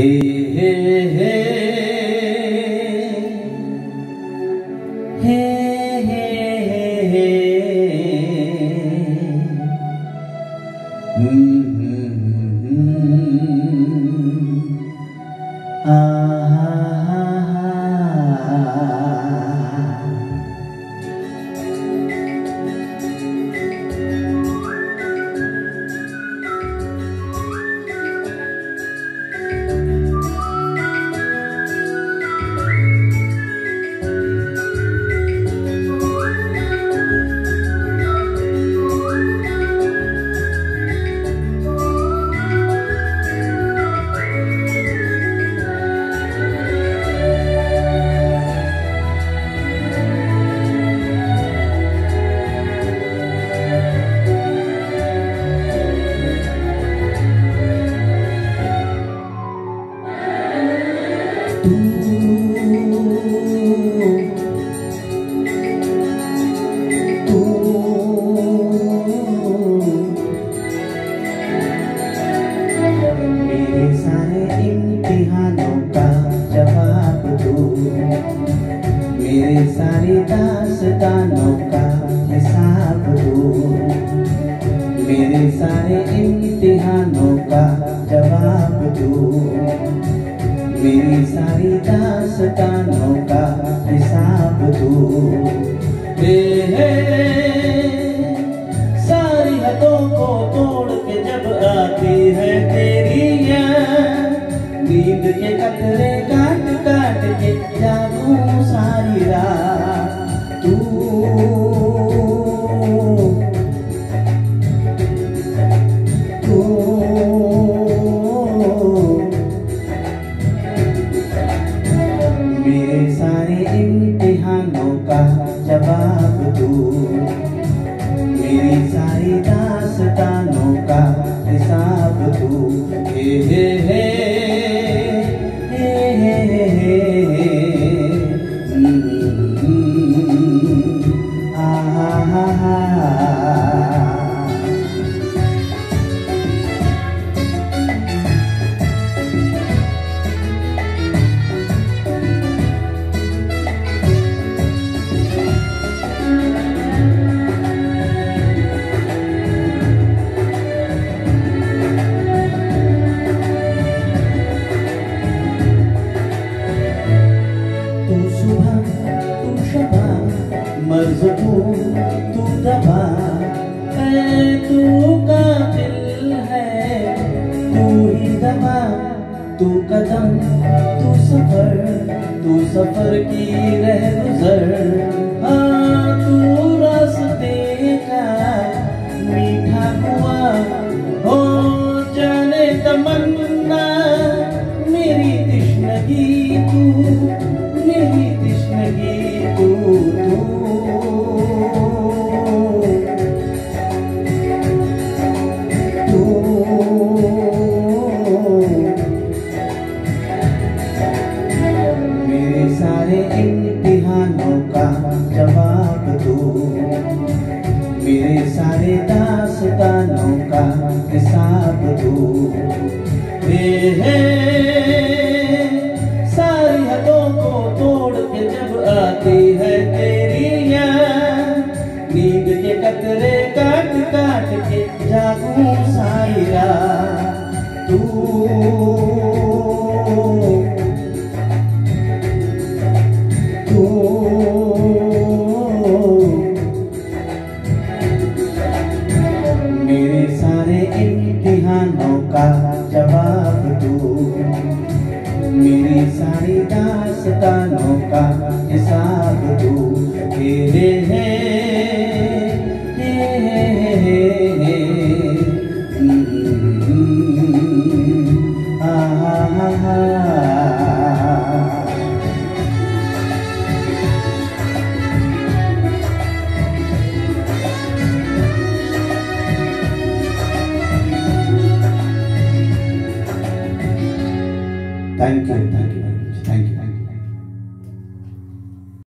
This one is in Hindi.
हे हे हे मेरे सारे मेरी सारी दास्तानों का हिसाब दो। सारी हदों को तोड़ के जब आती है तेरी नींद के कतरे काट काट के जागू सारी रात। इम्तिहानों का जवाब दो मेरी सारी दास्तानों का हिसाब दो हे हे हे हे हे हे हे हम्म, हा हा दबा तू है तू ही दबा तू कदम, तू सफ़र तू सफ़र की रह गुजर। हाँ तू रास्ते सारे दास्तानों का हिसाब दो सारी हदों को तोड़ के जब आती है तेरी नींद के कतरे काट काट के जागू सारी तू तू जवाब दो। मेरी सारी दास्तानों का हिसाब दो। तेरे हे Thank you,